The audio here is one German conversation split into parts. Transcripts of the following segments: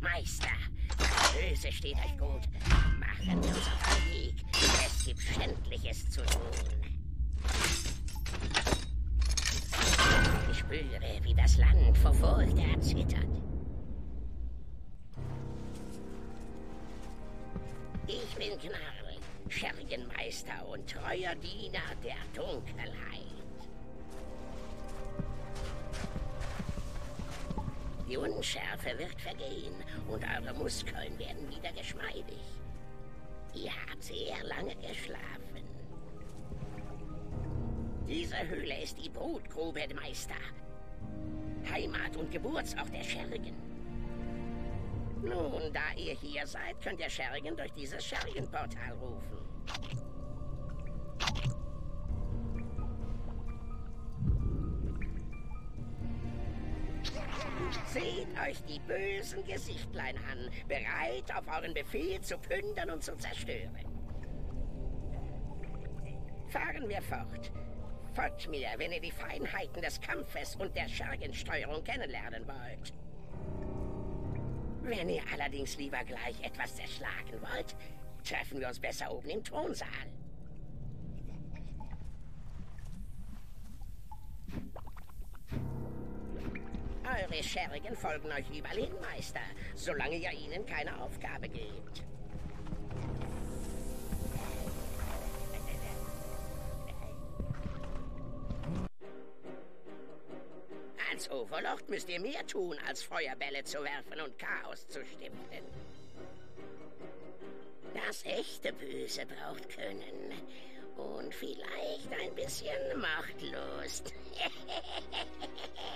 Meister, Böse steht euch gut. Machen uns auf den Weg. Es gibt Schändliches zu tun. Spüre, wie das Land vor Furcht erzittert. Ich bin Knarl, Schergenmeister und treuer Diener der Dunkelheit. Die Unschärfe wird vergehen und eure Muskeln werden wieder geschmeidig. Ihr habt sehr lange geschlafen. Diese Höhle ist die Brutgrube, Meister. Heimat und Geburtsort der Schergen. Nun, da ihr hier seid, könnt ihr Schergen durch dieses Schergenportal rufen. Seht euch die bösen Gesichtlein an, bereit auf euren Befehl zu plündern und zu zerstören. Fahren wir fort. Folgt mir, wenn ihr die Feinheiten des Kampfes und der Schergensteuerung kennenlernen wollt. Wenn ihr allerdings lieber gleich etwas zerschlagen wollt, treffen wir uns besser oben im Thronsaal. Eure Schergen folgen euch überall hin, Meister, solange ihr ihnen keine Aufgabe gebt. Overlord müsst ihr mehr tun, als Feuerbälle zu werfen und Chaos zu stiften. Das echte Böse braucht Können und vielleicht ein bisschen Machtlust.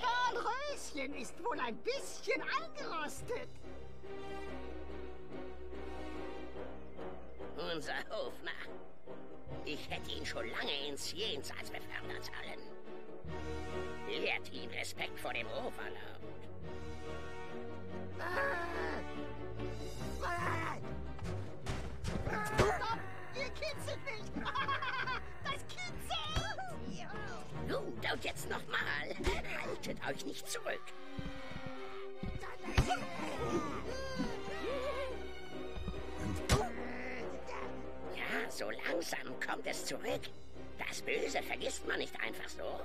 Dornröschen ist wohl ein bisschen eingerostet. Unser Hofner. Ich hätte ihn schon lange ins Jenseits befördern sollen. Lehrt ihn Respekt vor dem Overlord. Stopp! Ihr kitzelt mich! Das kitzelt! Gut, und jetzt nochmal. Haltet euch nicht zurück. Ja, so langsam kommt es zurück. Das Böse vergisst man nicht einfach so.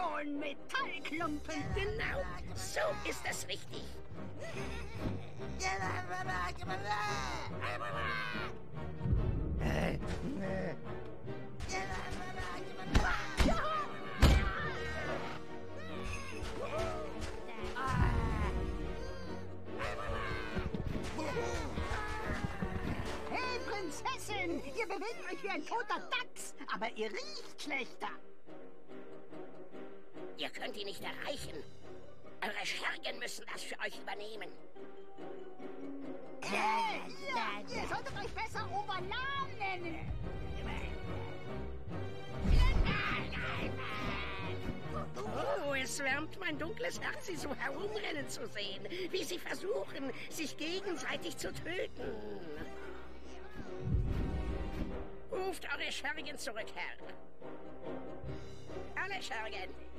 Schon, Metallklumpen! Genau, so ist es richtig. Hey, Prinzessin! Ihr bewegt euch wie ein toter Dachs, aber ihr riecht schlechter. Nicht erreichen. Eure Schergen müssen das für euch übernehmen. Hey, ihr, ihr solltet euch besser Overlam nennen. Oh, es wärmt mein dunkles Herz, sie so herumrennen zu sehen, wie sie versuchen, sich gegenseitig zu töten. Ruft eure Schergen zurück, Herr. Alle Schergen.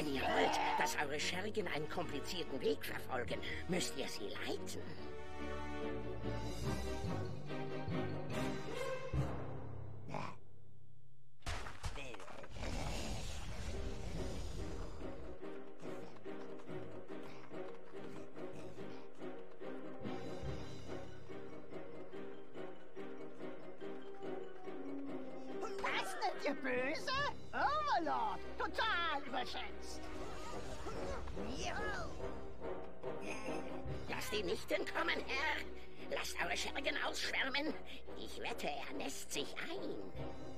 Wenn ihr wollt, dass eure Schergen einen komplizierten Weg verfolgen, müsst ihr sie leiten. Ihr böse? Overlord, total überschätzt. Lasst ihn nicht entkommen, Herr. Lasst eure Schergen ausschwärmen. Ich wette, er lässt sich ein.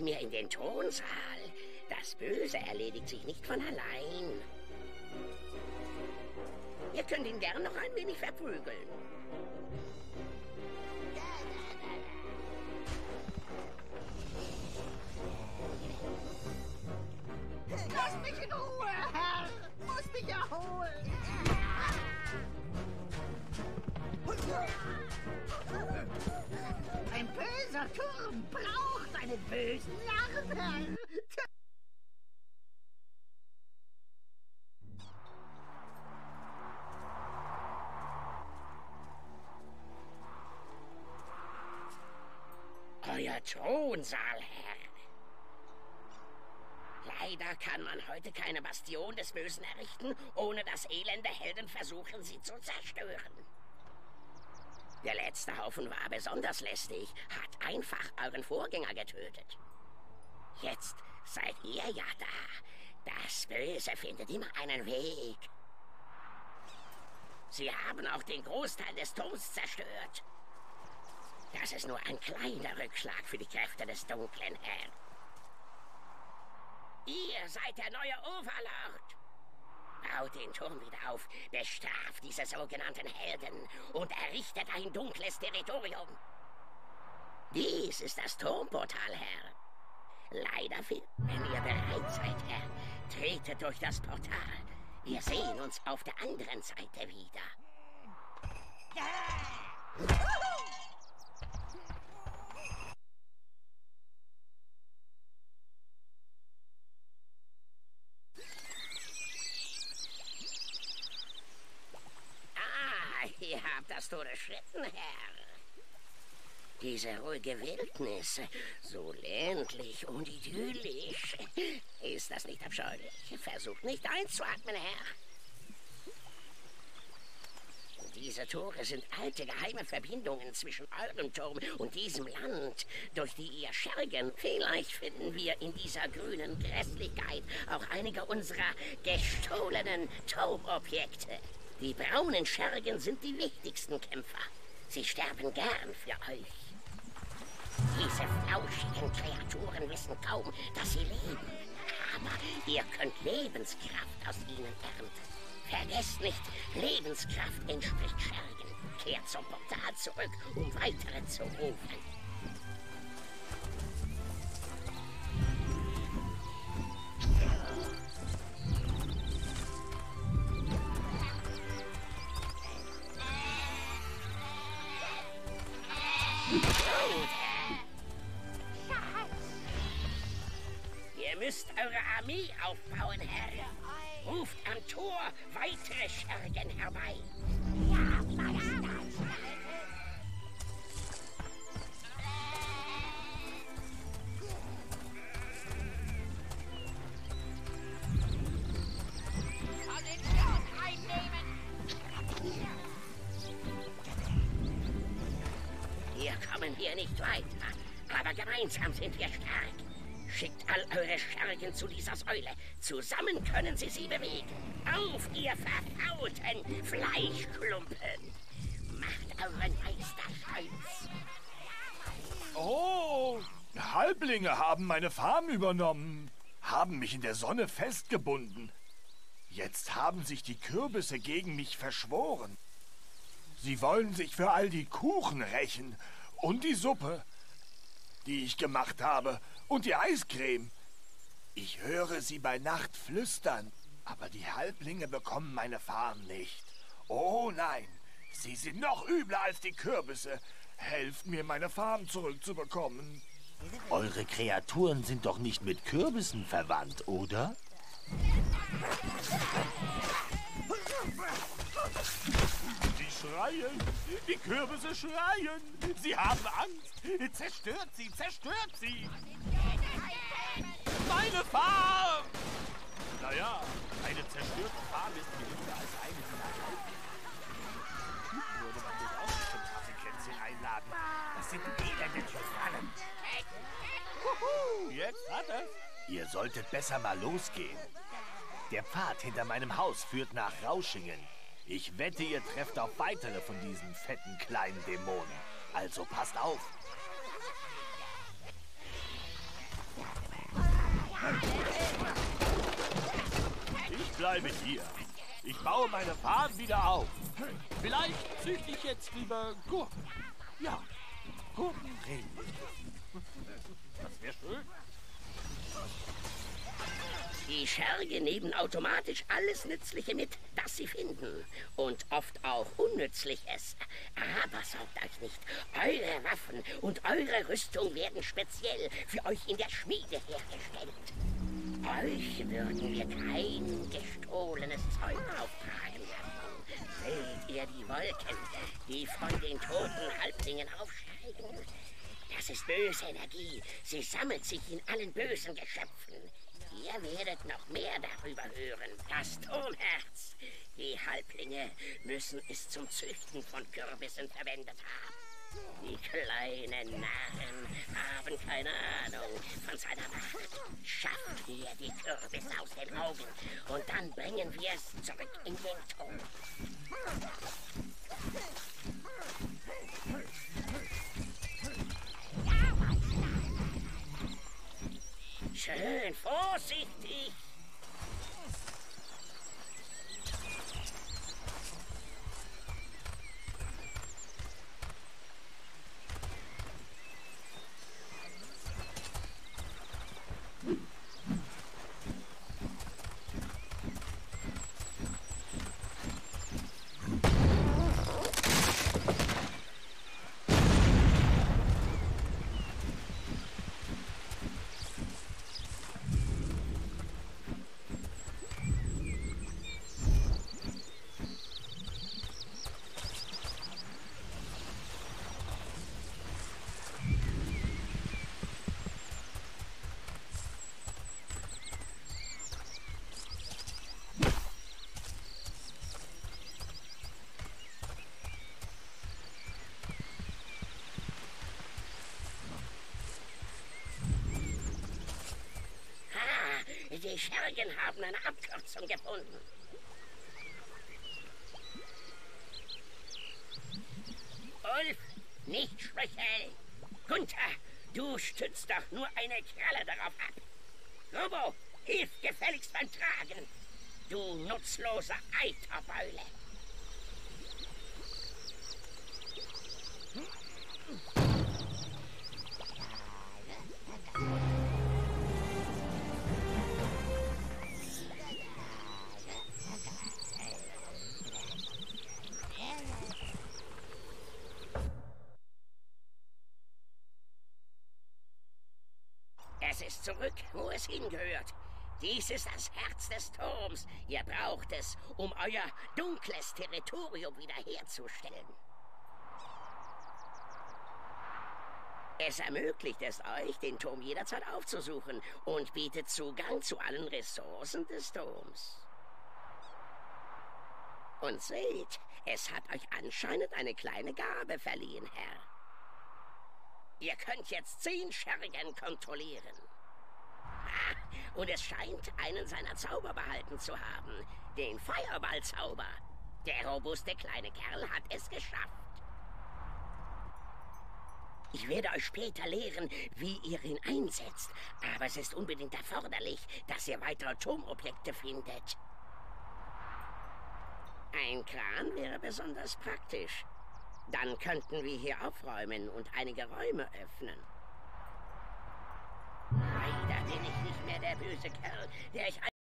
Mir in den Thronsaal. Das Böse erledigt sich nicht von allein. Ihr könnt ihn gern noch ein wenig verprügeln. Lass mich in Ruhe, Herr! Muss mich erholen! Ein böser Turm braucht bösen Narren. Euer Thronsaal, Herr. Leider kann man heute keine Bastion des Bösen errichten, ohne dass elende Helden versuchen, sie zu zerstören. Der letzte Haufen war besonders lästig, hat einfach euren Vorgänger getötet. Jetzt seid ihr ja da. Das Böse findet immer einen Weg. Sie haben auch den Großteil des Turms zerstört. Das ist nur ein kleiner Rückschlag für die Kräfte des dunklen Herrn. Ihr seid der neue Overlord. Baut den Turm wieder auf, bestraft diese sogenannten Helden und errichtet ein dunkles Territorium. Dies ist das Turmportal, Herr. Leider fehlt, wenn ihr bereit seid, Herr, tretet durch das Portal. Wir sehen uns auf der anderen Seite wieder. Ah, das durchschritten, Herr. Diese ruhige Wildnis, so ländlich und idyllisch. Ist das nicht abscheulich? Versucht nicht einzuatmen, Herr. Diese Tore sind alte geheime Verbindungen zwischen eurem Turm und diesem Land, durch die ihr Schergen. Vielleicht finden wir in dieser grünen Grässlichkeit auch einige unserer gestohlenen Turmobjekte. Die braunen Schergen sind die wichtigsten Kämpfer. Sie sterben gern für euch. Diese flauschigen Kreaturen wissen kaum, dass sie leben. Aber ihr könnt Lebenskraft aus ihnen ernten. Vergesst nicht, Lebenskraft entspricht Schergen. Kehrt zum Portal zurück, um weitere zu rufen. Armee aufbauen, Herr. Ruft am Tor weitere Schergen herbei. Ja, einnehmen! Wir kommen hier nicht weiter, aber gemeinsam sind wir stark. Schickt all eure Schergen zu dieser Säule. Zusammen können sie sie bewegen. Auf, ihr verfaulten Fleischklumpen! Macht euren Meister stolz. Oh, Halblinge haben meine Farm übernommen, haben mich in der Sonne festgebunden. Jetzt haben sich die Kürbisse gegen mich verschworen. Sie wollen sich für all die Kuchen rächen und die Suppe, die ich gemacht habe, und die Eiscreme. Ich höre sie bei Nacht flüstern, aber die Halblinge bekommen meine Farm nicht. Oh nein, sie sind noch übler als die Kürbisse. Helft mir, meine Farm zurückzubekommen. Eure Kreaturen sind doch nicht mit Kürbissen verwandt, oder? Sie schreien, die Kürbisse schreien. Sie haben Angst. Zerstört sie, zerstört sie. Meine Farm! Naja, eine zerstörte Farm ist billiger als eine, die nach Halbling Würde man durchaus zum Kaffeekränzchen einladen. Das sind elende Tyrannen. Jetzt hat es. Ihr solltet besser mal losgehen. Der Pfad hinter meinem Haus führt nach Rauschingen. Ich wette, ihr trefft auf weitere von diesen fetten kleinen Dämonen. Also passt auf. Ich bleibe hier. Ich baue meine Farm wieder auf. Vielleicht züchte ich jetzt lieber Gurken. Ja, Gurken reden. Das wäre schön. Die Scherge nehmen automatisch alles Nützliche mit, das sie finden. Und oft auch Unnützliches. Aber sorgt euch nicht. Eure Waffen und eure Rüstung werden speziell für euch in der Schmiede hergestellt. Euch würden wir kein gestohlenes Zeug auftragen. Seht ihr die Wolken, die von den toten Halblingen aufsteigen? Das ist böse Energie. Sie sammelt sich in allen bösen Geschöpfen. Ihr werdet noch mehr darüber hören. Das Turmherz. Die Halblinge müssen es zum Züchten von Kürbissen verwendet haben. Die kleinen Narren haben keine Ahnung von seiner Macht. Schafft ihr die Kürbisse aus den Augen und dann bringen wir es zurück in den Tod. Schön vorsichtig. Die Schergen haben eine Abkürzung gefunden. Ulf, nicht schwächeln. Gunther, du stützt doch nur eine Kralle darauf ab. Robo, hilf gefälligst beim Tragen. Du nutzlose Eiterbeule. Es zurück, wo es hingehört. Dies ist das Herz des Turms. Ihr braucht es, um euer dunkles Territorium wiederherzustellen. Es ermöglicht es euch, den Turm jederzeit aufzusuchen und bietet Zugang zu allen Ressourcen des Turms. Und seht, es hat euch anscheinend eine kleine Gabe verliehen, Herr. Ihr könnt jetzt zehn Schergen kontrollieren. Und es scheint, einen seiner Zauber behalten zu haben. Den Feuerballzauber. Der robuste kleine Kerl hat es geschafft. Ich werde euch später lehren, wie ihr ihn einsetzt. Aber es ist unbedingt erforderlich, dass ihr weitere Turmobjekte findet. Ein Kran wäre besonders praktisch. Dann könnten wir hier aufräumen und einige Räume öffnen. Bin ich nicht mehr der böse Kerl, der ich